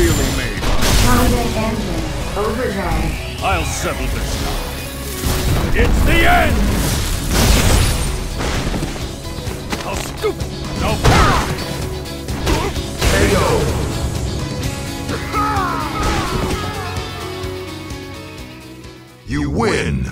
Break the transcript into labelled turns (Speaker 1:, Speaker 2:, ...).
Speaker 1: really made of.
Speaker 2: Combat engine overdrive.
Speaker 1: I'll settle this now. It's the end! How stupid! No
Speaker 3: KO. You win.